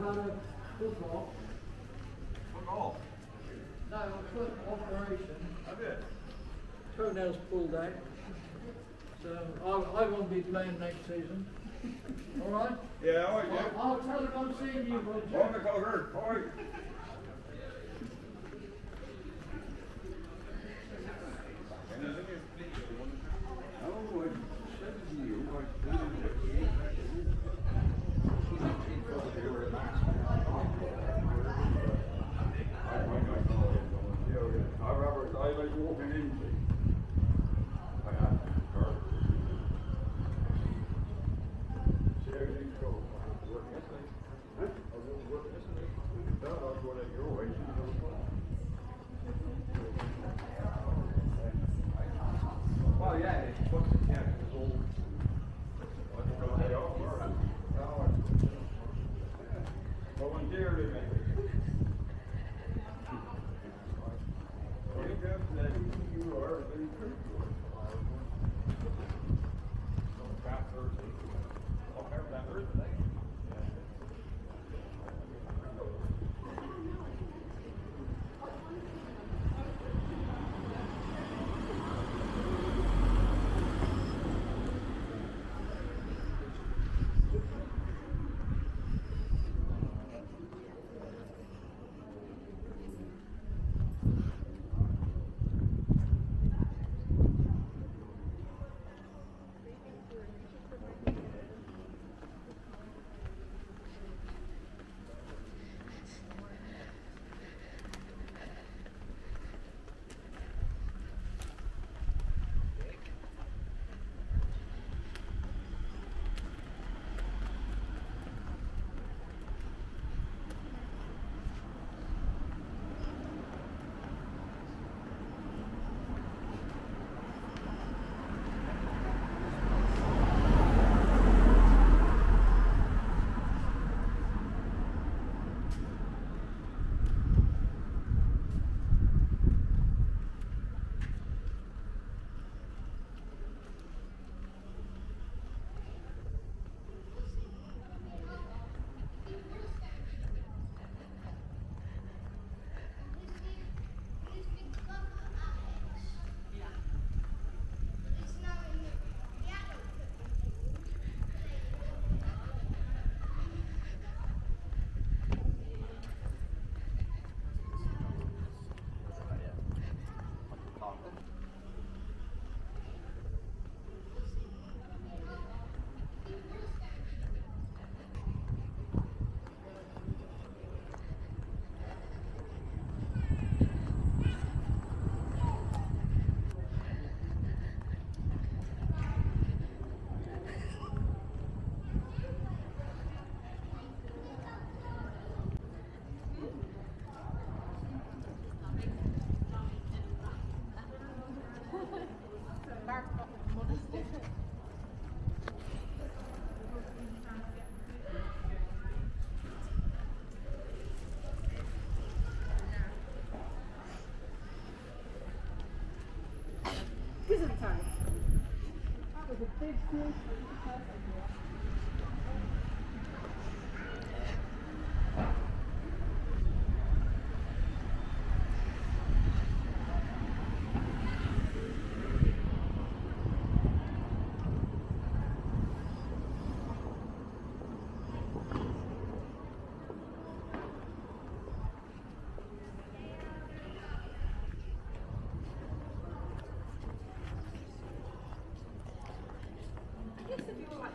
done a football. Football? No, operation. Toenails pulled out. So I, I won't be playing next season. All right? Yeah, all right. I'll, I'll tell him I'm seeing you, Roger. Won't call her. All right. 好。Christmas. Thank you.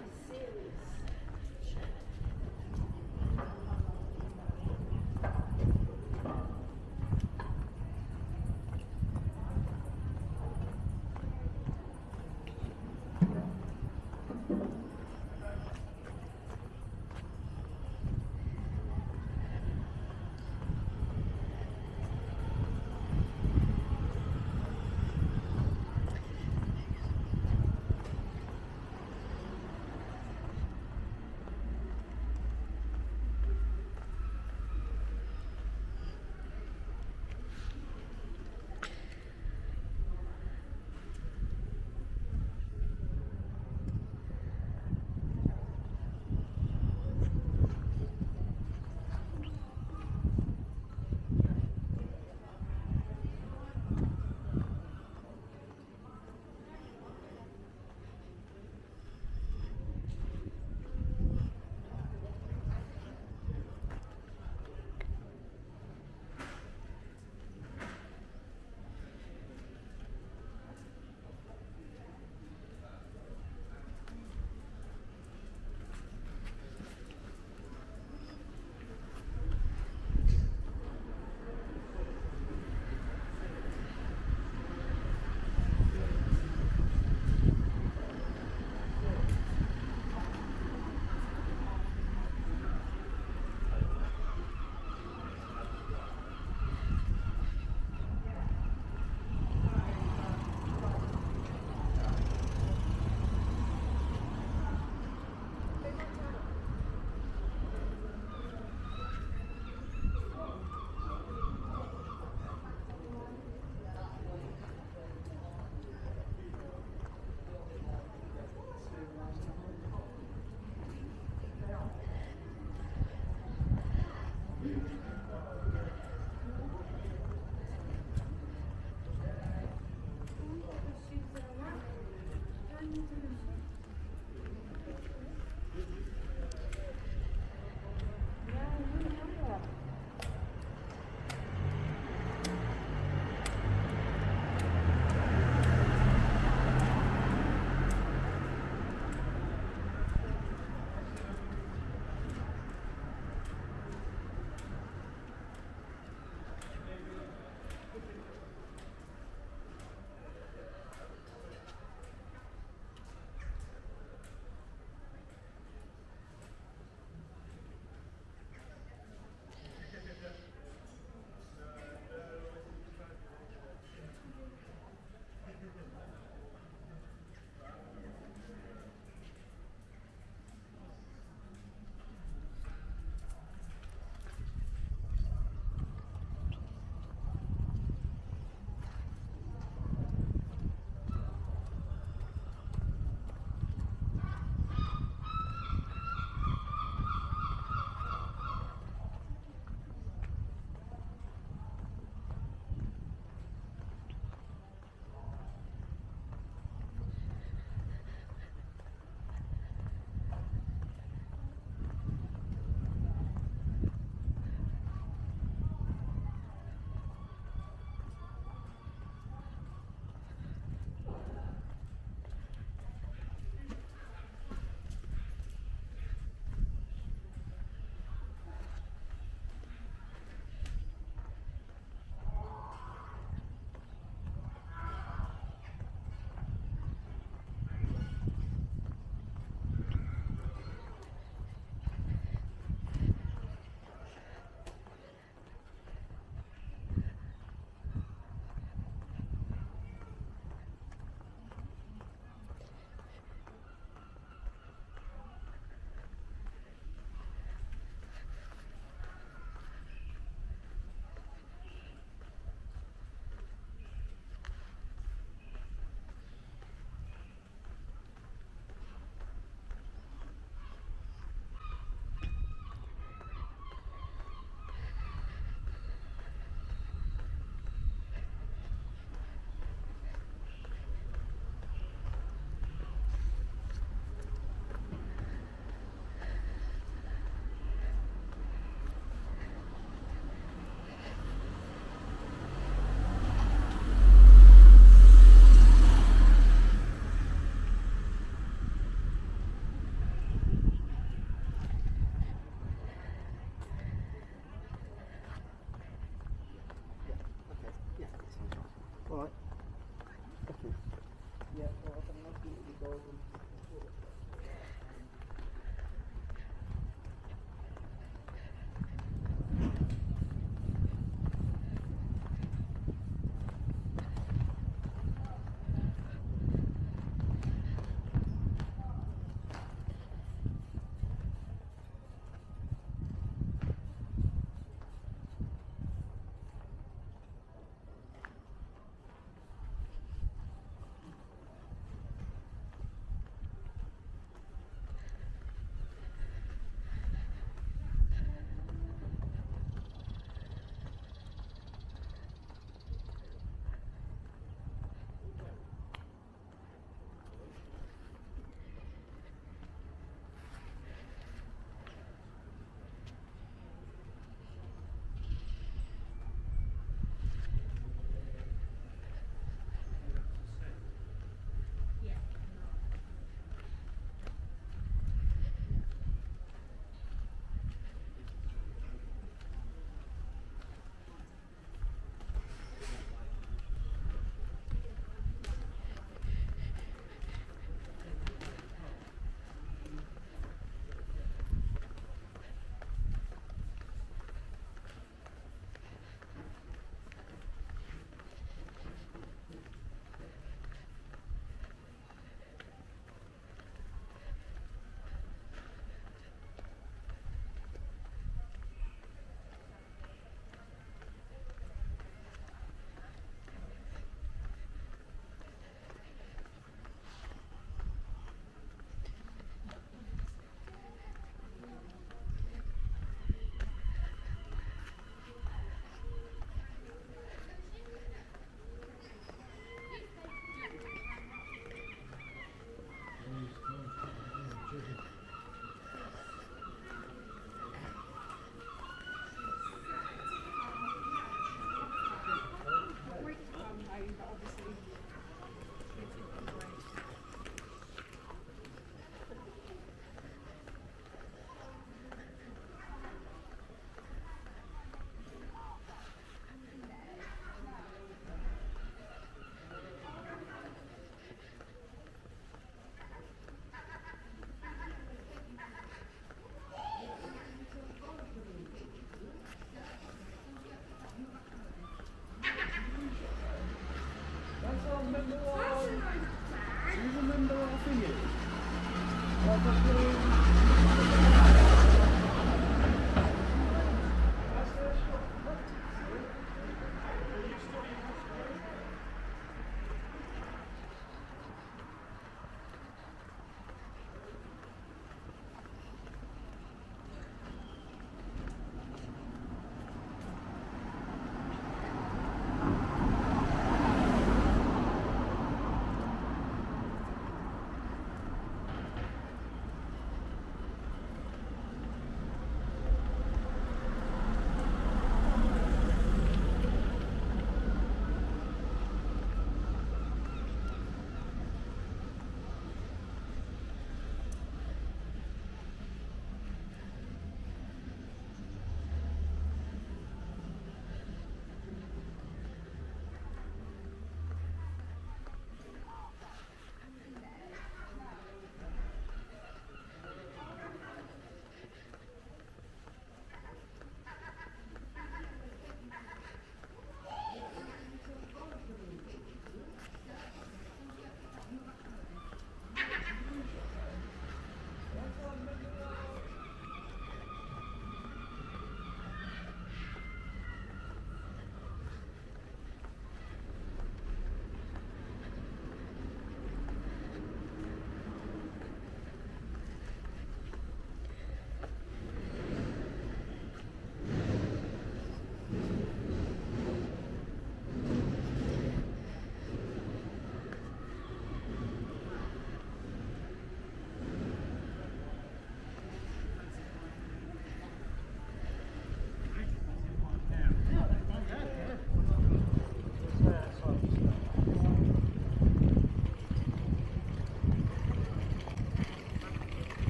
Thank you.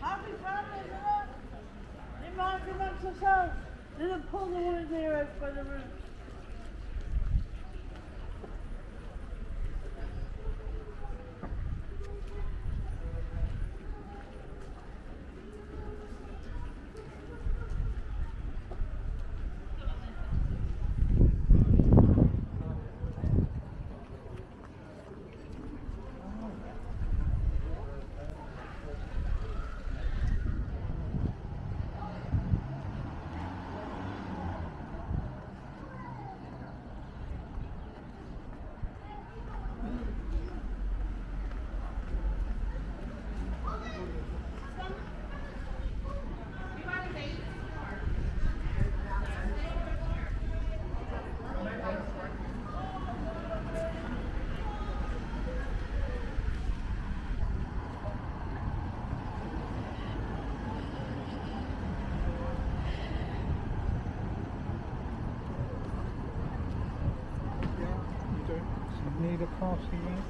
Happy Father's Day! Your man, your man, yourself! Didn't pull the one in there out by the roof. Need a passing?